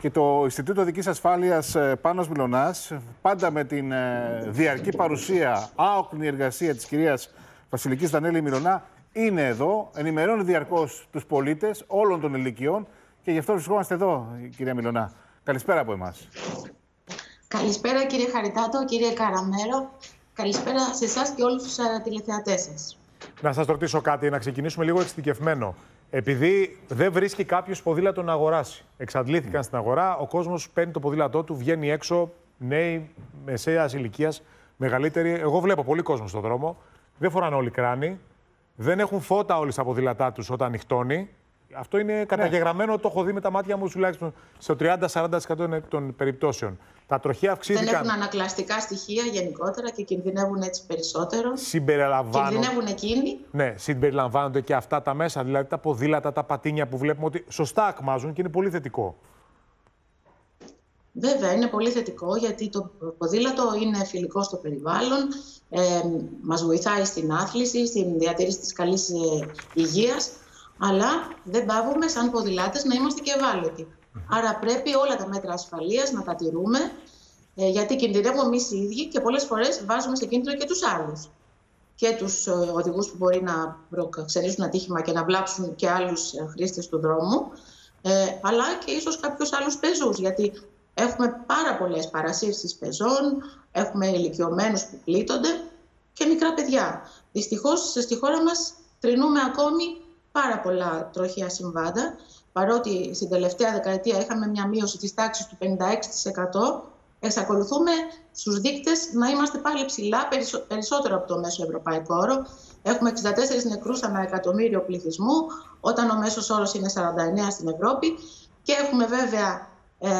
και το Ινστιτούτο Δικής Ασφάλειας ε, Πάνος Μιλωνάς, πάντα με την ε, διαρκή παρουσία, άοκνη εργασία της κυρίας Βασιλικής Δανέλη Μιλωνά, είναι εδώ, ενημερώνει διαρκώς τους πολίτες όλων των ηλικιών και γι' αυτό βρισκόμαστε εδώ, κυρία Μιλωνά. Καλησπέρα από εμάς. Καλησπέρα κύριε Χαριτάτο, κύριε Καραμέρο. Καλησπέρα σε εσάς και όλους τους τηλεθεατές σας. Να σας ρωτήσω κάτι, να ξεκινήσουμε λίγο εξειδικευμένο. Επειδή δεν βρίσκει κάποιος ποδήλατο να αγοράσει. Εξαντλήθηκαν στην αγορά, ο κόσμος παίρνει το ποδήλατό του, βγαίνει έξω, νέοι, μεσαίας ηλικίας, μεγαλύτεροι. Εγώ βλέπω πολύ κόσμο στον δρόμο. Δεν φοράνε όλοι κράνη. Δεν έχουν φώτα όλοι στα ποδήλατά τους όταν νυχτώνει. Αυτό είναι ναι. καταγεγραμμένο, το έχω δει με τα μάτια μου τουλάχιστον στο 30-40% των περιπτώσεων. Τα τροχεία αυξήθηκαν. Δεν έχουν ανακλαστικά στοιχεία γενικότερα και κινδυνεύουν έτσι περισσότερο. Συμπεριλαμβάνονται. Κινδυνεύουν εκείνοι. Ναι, συμπεριλαμβάνονται και αυτά τα μέσα, δηλαδή τα ποδήλατα, τα πατίνια που βλέπουμε ότι σωστά ακμάζουν και είναι πολύ θετικό. Βέβαια, είναι πολύ θετικό γιατί το ποδήλατο είναι φιλικό στο περιβάλλον, ε, μας βοηθάει στην άθληση, στην διατήρηση της καλής ε, υγείας αλλά δεν πάβουμε σαν ποδηλάτες να είμαστε και ευάλωτοι. Άρα πρέπει όλα τα μέτρα ασφαλείας να τα τηρούμε, ε, γιατί κινδυνεύουμε εμείς οι ίδιοι και πολλές φορές βάζουμε σε κίνδυνο και τους άλλους. Και τους ε, οδηγούς που μπορεί να προξενήσουν ατύχημα και να βλάψουν και άλλους ε, χρήστες του δρόμου, αλλά και ίσως κάποιους άλλους πεζούς, γιατί έχουμε πάρα πολλές παρασύρσεις πεζών, έχουμε ηλικιωμένους που πλήττονται και μικρά παιδιά. Δυστυχώς στη χώρα μας τρινούμε ακόμη πάρα πολλά τροχαία συμβάντα, παρότι στην τελευταία δεκαετία είχαμε μια μείωση της τάξης του 56%, εξακολουθούμε στους δείκτες να είμαστε πάλι ψηλά, περισσότερο από το μέσο ευρωπαϊκό όρο. Έχουμε 64 νεκρούς ανά εκατομμύριο πληθυσμού, όταν ο μέσος όρος είναι 49 στην Ευρώπη. Και έχουμε βέβαια ε,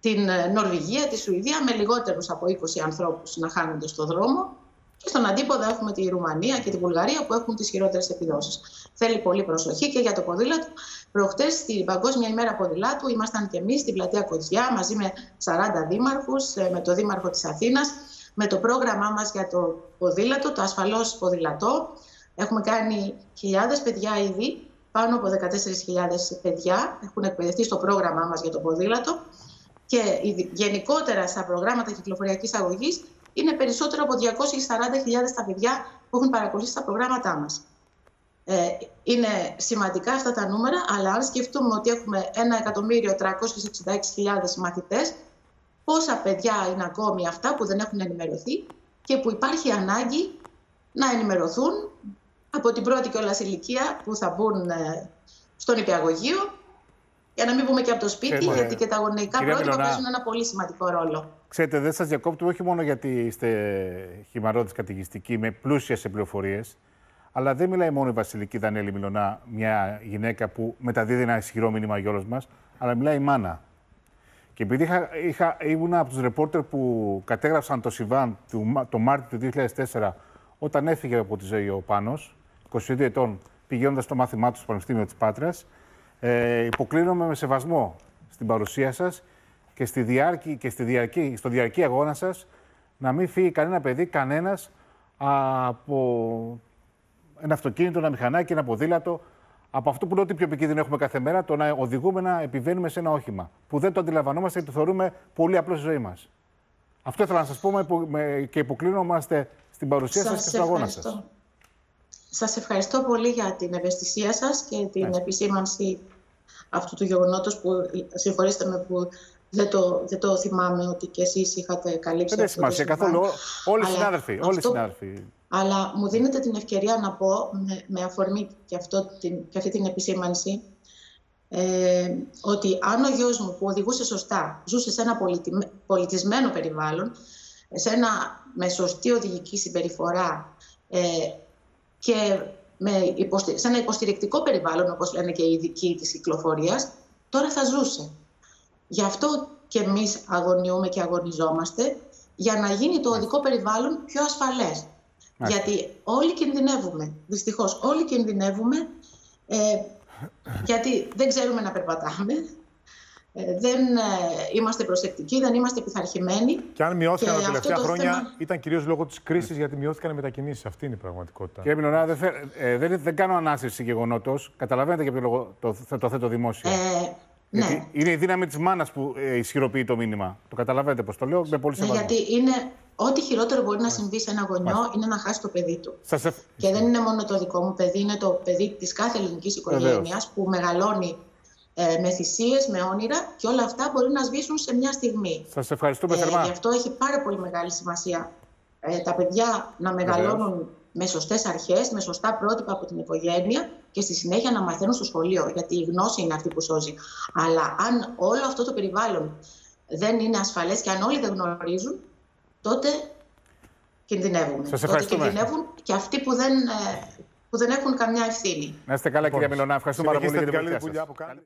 την Νορβηγία, τη Σουηδία, με λιγότερους από 20 ανθρώπους να χάνονται στο δρόμο. Και στον αντίποδα έχουμε τη Ρουμανία και τη Βουλγαρία που έχουν τις χειρότερες επιδόσεις. Θέλει πολύ προσοχή και για το ποδήλατο. Προχτές, στην Παγκόσμια ημέρα ποδηλάτου, ήμασταν και εμείς στην πλατεία Κοτζιά μαζί με 40 δήμαρχους, ε, με το Δήμαρχο της Αθήνας, με το πρόγραμμά μας για το ποδήλατο, το ασφαλώς ποδηλατό. Έχουμε κάνει χιλιάδες παιδιά ήδη, πάνω από 14.000 παιδιά έχουν εκπαιδευτεί στο πρόγραμμά μας για το ποδήλατο. Και γενικότερα στα προγράμματα κυκλοφοριακής αγωγής είναι περισσότερο από 240.000 τα παιδιά που έχουν παρακολουθήσει τα προγράμματά μας. Ε, είναι σημαντικά αυτά τα νούμερα, αλλά αν σκεφτούμε ότι έχουμε 1.366.000 μαθητές, πόσα παιδιά είναι ακόμη αυτά που δεν έχουν ενημερωθεί και που υπάρχει ανάγκη να ενημερωθούν από την πρώτη κιόλας ηλικία που θα μπουν ε, στον υπηαγωγείο για να μην πούμε και από το σπίτι, ε, γιατί και τα γονεϊκά πρότυπα παίζουν ένα πολύ σημαντικό ρόλο. Ξέρετε, δεν σας διακόπτω όχι μόνο γιατί είστε χυμαρόδη κατηγιστικοί με πλούσιες πληροφορίες, αλλά δεν μιλάει μόνο η Βασιλική Δανέλη Μιλωνά, μια γυναίκα που μεταδίδει ένα ισχυρό μήνυμα για όλους μας, αλλά μιλάει η μάνα. Και επειδή είχα, είχα, ήμουν από τους ρεπόρτερ που κατέγραψαν το Σιβάν το Μάρτιο του 2004, όταν έφυγε από τη ζωή ο Πάνος, 22 ετών, πηγαίνοντας στο μάθημά του στο Πανεπιστήμιο της Πάτρας, ε, υποκλίνομαι με σεβασμό στην παρουσία σας και, στη διάρκη, και στη διαρκή, στο διαρκή αγώνα σας να μην φύγει κανένα παιδί, κανένας από ένα αυτοκίνητο, ένα μηχανάκι, ένα ποδήλατο, από αυτό που λέω ότι πιο επικίνδυνο έχουμε κάθε μέρα, το να οδηγούμε να επιβαίνουμε σε ένα όχημα. Που δεν το αντιλαμβανόμαστε και το θεωρούμε πολύ απλό στη ζωή μας. Αυτό ήθελα να σας πούμε και υποκλίνομαστε στην παρουσία σας και στον αγώνα σας. Σας ευχαριστώ πολύ για την ευαισθησία σας και την επισήμανση αυτού του γεγονότος που συγχωρήστε με που δεν το, δεν το θυμάμαι ότι και εσείς είχατε καλύψει Δεν σημασία καθόλου. Όλοι οι συνάδελφοι. Όλοι οι συνάδελφοι. Αλλά μου δίνετε την ευκαιρία να πω με, με αφορμή και, αυτό, την, και αυτή την επισήμανση ε, ότι αν ο γιος μου που οδηγούσε σωστά ζούσε σε ένα πολιτισμένο περιβάλλον, σε ένα, με σωστή οδηγική συμπεριφορά ε, και με σε ένα υποστηρικτικό περιβάλλον, όπως λένε και οι ειδικοί της κυκλοφορίας, τώρα θα ζούσε. Γι' αυτό και εμείς αγωνιούμε και αγωνιζόμαστε για να γίνει το οδικό περιβάλλον πιο ασφαλές. Γιατί όλοι κινδυνεύουμε, δυστυχώς όλοι κινδυνεύουμε, ε, γιατί δεν ξέρουμε να περπατάμε, ε, δεν ε, είμαστε προσεκτικοί, δεν είμαστε πειθαρχημένοι. Και αν μειώθηκαν τα τελευταία χρόνια, θέμα... ήταν κυρίως λόγω της κρίσης, γιατί μειώθηκαν οι μετακινήσεις. Αυτή είναι η πραγματικότητα. Κύριε Μινωρά, δεν, ε, δεν, δεν κάνω ανάσυρση γεγονότος. Καταλαβαίνετε για ποιο λόγο το, το, το θέτω δημόσια. Ε, Ναι. Γιατί είναι η δύναμη της μάνας που ε, ισχυροποιεί το μήνυμα. Το καταλαβαίνετε πώς το λέω, με πολύ Ναι, σεβασμό. γιατί είναι ό,τι χειρότερο μπορεί να συμβεί σε ένα γονιό είναι να χάσει το παιδί του. Σας ευ- Και δεν είναι μόνο το δικό μου παιδί, είναι το παιδί της κάθε ελληνικής οικογένειας που μεγαλώνει ε, με θυσίες, με όνειρα και όλα αυτά μπορεί να σβήσουν σε μια στιγμή. Σας ευχαριστούμε Ε, θερμά. γι' αυτό έχει πάρα πολύ μεγάλη σημασία ε, τα παιδιά να μεγαλώνουν με σωστές αρχές, με σωστά πρότυπα από την οικογένεια και στη συνέχεια να μαθαίνουν στο σχολείο. Γιατί η γνώση είναι αυτή που σώζει. Αλλά αν όλο αυτό το περιβάλλον δεν είναι ασφαλές και αν όλοι δεν γνωρίζουν, τότε κινδυνεύουμε. Σας τότε ευχαριστούμε. κινδυνεύουν και αυτοί που δεν, ε, που δεν έχουν καμιά ευθύνη. Να είστε καλά, κυρία Μιλωνά. Ευχαριστούμε πάρα πολύ για την Συνεχίστε την καλή βοήθεια δουλειά σας. που κάνετε.